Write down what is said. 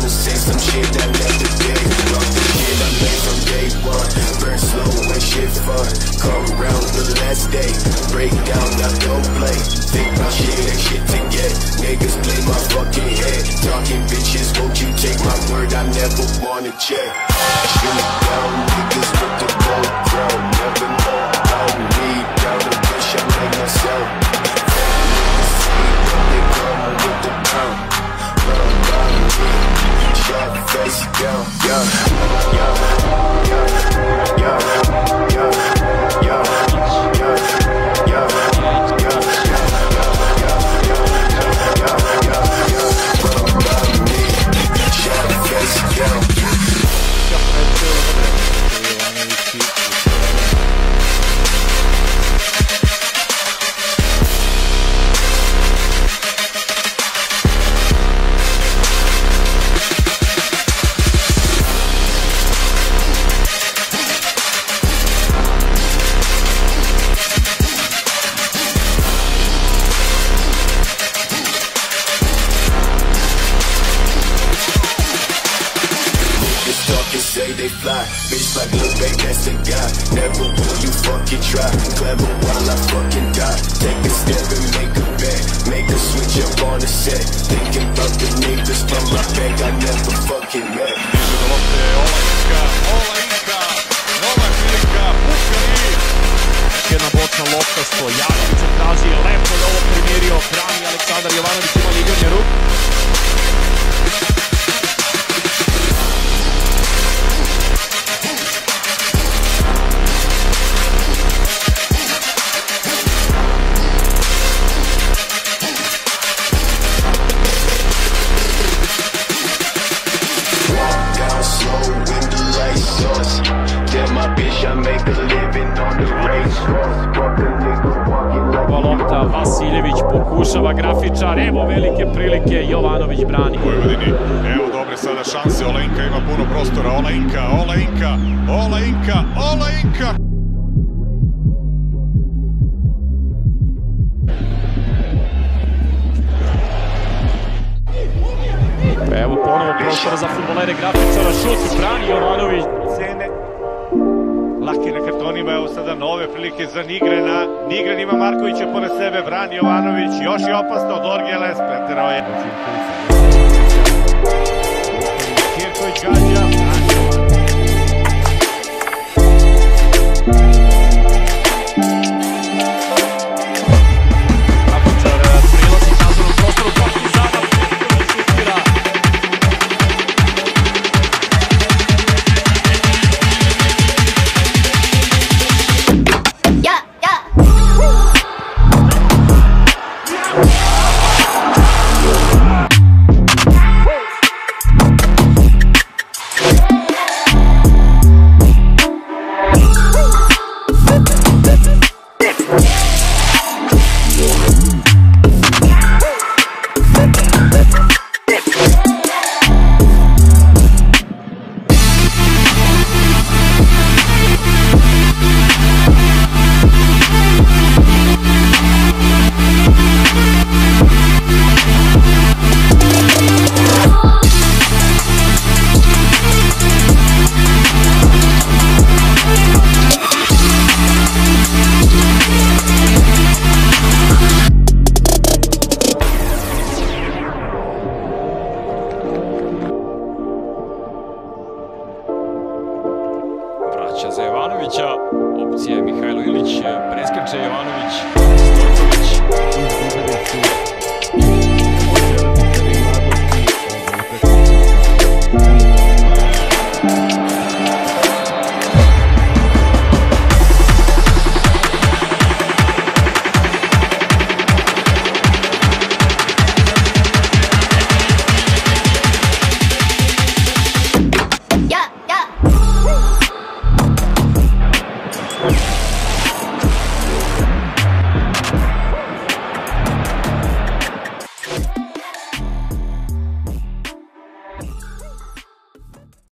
ground and say some shit that never did. Rock the shit I made from day one. Burn slow when shit fun. Come around the last day. Break down, not go play. Think about shit and shit to get. Niggas play my fucking head. Talking bitches, won't you take my word? I never wanna check. Shoot down, niggas with the gold crown. Bitch like look back, that's the guy. Never will you fucking try. Clever while I fucking die. Take a step and make a bet. Make a switch up on the set. Thinking about the niggas from my bank I never fucking met. Lopte, Ola Inka, Olayinka, nova prilika, Bukari. Još grafičar, evo velike prilike, Jovanović brani. Vojvodini. Evo dobre sada šanse, Ola Inka ima puno prostora, Ola Inka, Ola Inka. Evo ponovo prostora za futbolere grafičara, šut, brani Jovanović. Laki na kartonima, evo sada nove prilike za Nigrena. Nigren ima Markovića pored sebe, brani Jovanović, još je opasno od Orgjeles, preterao je. Kirković gađa, Ivanovića za Jovanovića, opcija je Mihajlo Ilić, preskače Jovanović, Stojković, izgubili su